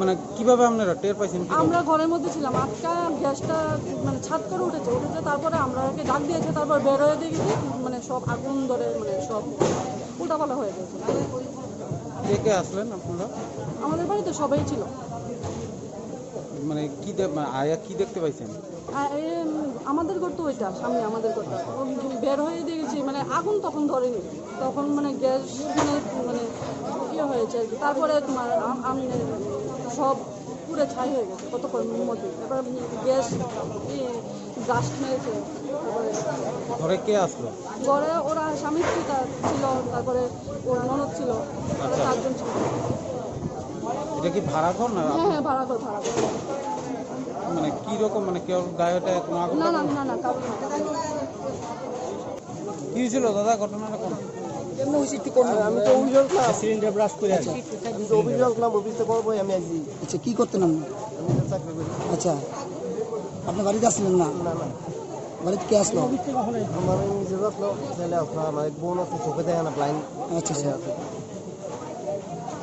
মানে কীভাবে আপনারা টের পাইছেন আমরা ঘরের মধ্যে ছিলাম। আটকা গ্যাসটা মানে ছাদ করে উঠেছে। উঠেছে তারপরে আমরা ওকে ডাক দিয়েছে তারপর বের হয়ে দেখেছি মানে সব আগুন ধরে মানে সব উল্টাপাল্টা হয়ে গেছে। কে কে আসলেন আপনারা? আমাদের বাড়িতে সবাই ছিল। মানে কি মানে আয়া কি দেখতে পাইছেন? আমাদের ঘর তো ওইটা সামনে আমাদের ঘরটা বের হয়ে দেখেছি মানে আগুন তখন ধরেনি। তখন মানে গ্যাস মানে মানে ইয়ে হয়েছে তারপরে তোমার আমি সব পুরো ছাই হয়ে গেছে কতক্ষণ মধ্যে এবার গ্যাস ব্লাস্ট মেরেছে ঘরে কে আসলো? ঘরে ওরা স্বামী স্ত্রী তার ছিল তারপরে ওর ননদ ছিল চারজন ছিল। এটা কি ভাড়া ঘর না হ্যাঁ হ্যাঁ ভাড়া ঘর ভাড়া ঘর। মানে কি রকম মানে কেউ গায়েটা কোনো আগুন না না না না কি হয়েছিল দাদা ঘটনাটা কোন আমি তো অভিযোগ না। সিলিন্ডার ব্রাশ করে আছি আমি তো অভিযোগ। না অফিসে করব আমি আজই আচ্ছা কি করতেন আপনি? আমি চাকরি করি। আচ্ছা আপনি বাড়িতে আসলেন না? না না। বাড়িতে কে আসলো? আমার নিজের আসলো ছেলে আসলো আমার এক বোন আছে চোখে দেখে না ব্লাইন্ড আচ্ছা আচ্ছা।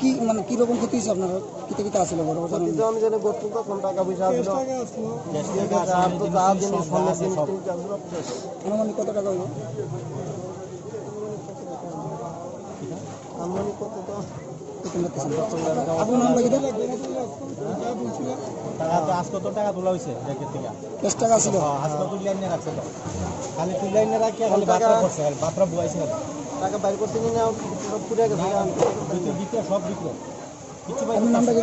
কি মানে কি রকম ক্ষতি হয়েছে আপনার? কিতে কিতে আসলো বড় কথা কিন্তু আমি জানি গত তখন টাকা পয়সা আসলো। আর তো যা জিনিস স্বর্ণের জিনিস আসলো, শেষ। কত টাকা টাকা বাইর করতে নিয়ে সব ফুটে গেছে। সব বিক্রি। কিছু নামটা কি